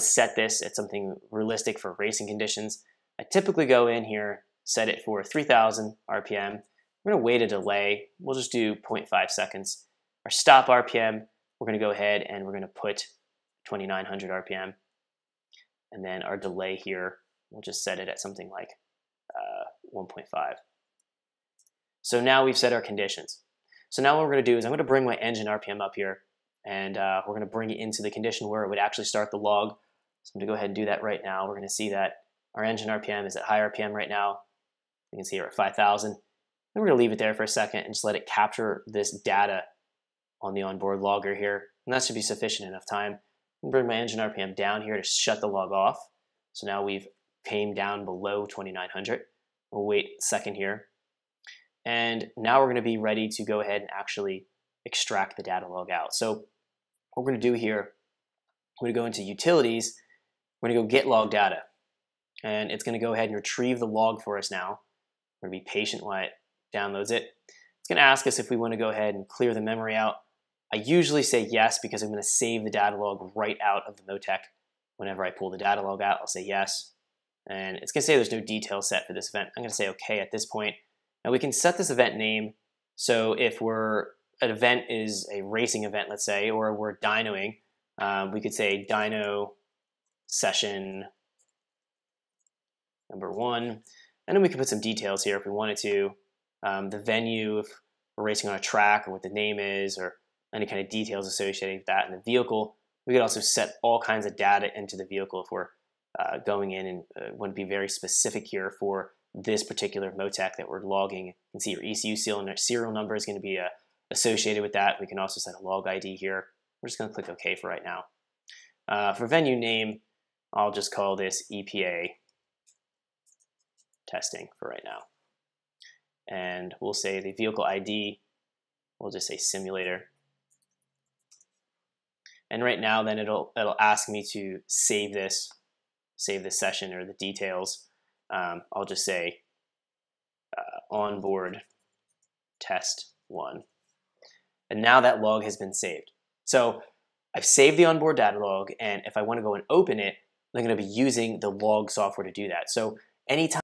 set this at something realistic for racing conditions, I typically go in here, set it for 3000 RPM. We're gonna wait a delay. We'll just do 0.5 seconds. Our stop RPM, we're gonna go ahead and we're gonna put 2900 RPM. And then our delay here, we'll just set it at something like uh, 1.5. So now we've set our conditions. So now what we're going to do is I'm going to bring my engine RPM up here, and uh, we're going to bring it into the condition where it would actually start the log. So I'm to go ahead and do that right now. We're going to see that our engine RPM is at high RPM right now. You can see here at 5,000. And we're going to leave it there for a second and just let it capture this data on the onboard logger here. And that should be sufficient enough time. I'm bring my engine RPM down here to shut the log off. So now we've came down below 2900. We'll wait a second here. And now we're going to be ready to go ahead and actually extract the data log out. So what we're going to do here, we're going to go into utilities, we're to go get log data. And it's going to go ahead and retrieve the log for us now. We're going to be patient while it downloads it. It's going to ask us if we want to go ahead and clear the memory out. I usually say yes because I'm going to save the data log right out of the Motec. Whenever I pull the data log out, I'll say yes. And it's going to say there's no detail set for this event. I'm going to say okay at this point. Now we can set this event name. So if we're an event is a racing event, let's say, or we're dynoing, um, we could say dyno session number one. And then we could put some details here if we wanted to. Um, the venue, if we're racing on a track, or what the name is, or any kind of details associated with that. And the vehicle, we could also set all kinds of data into the vehicle if we're uh, going in and uh, want to be very specific here for this particular Motec that we're logging. You can see your ECU seal and our serial number is going to be uh, associated with that. We can also set a log ID here. We're just going to click OK for right now. Uh, for venue name, I'll just call this EPA testing for right now. And we'll say the vehicle ID, we'll just say simulator. And right now, then it'll it'll ask me to save this, save the session or the details. Um, I'll just say uh, onboard test one. And now that log has been saved. So I've saved the onboard data log, and if I want to go and open it, I'm going to be using the log software to do that. So anytime